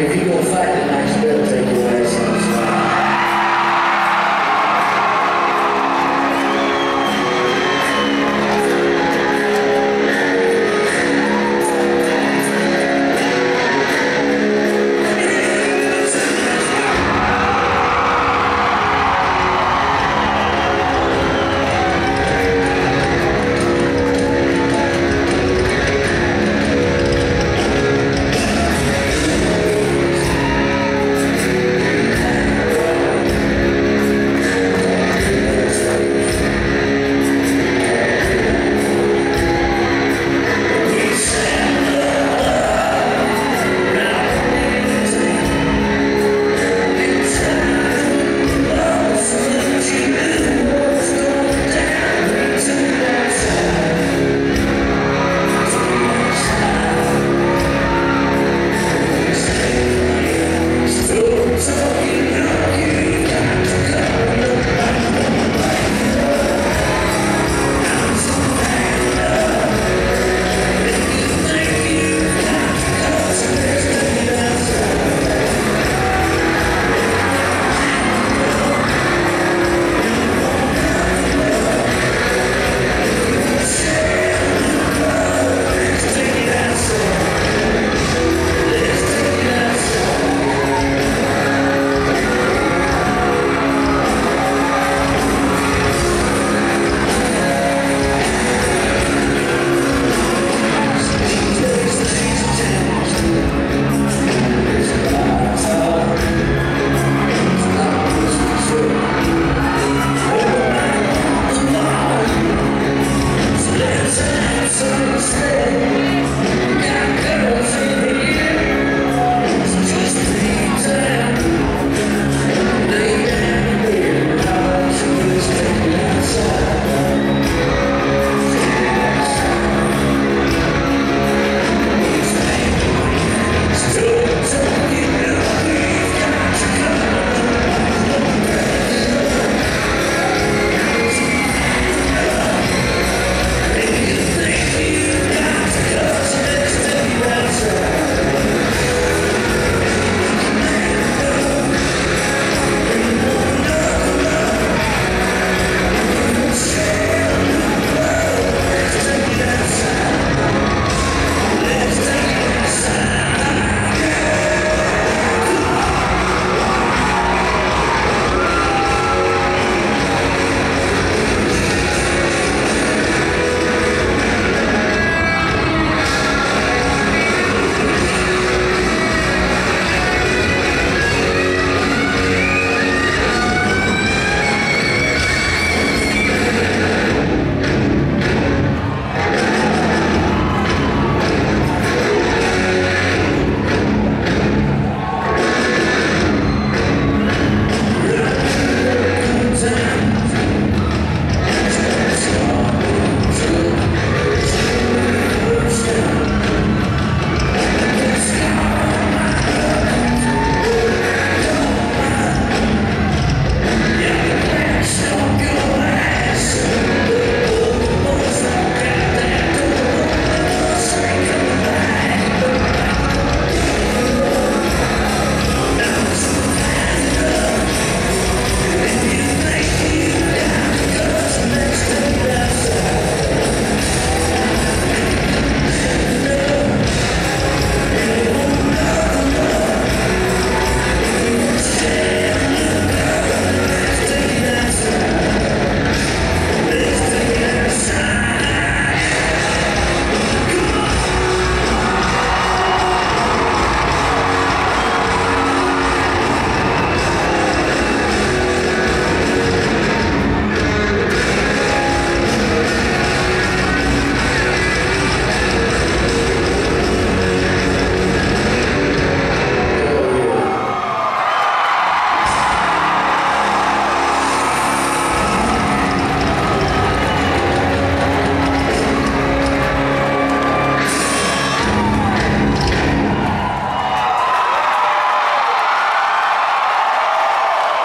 If you go fight the next bill, take your